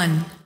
1.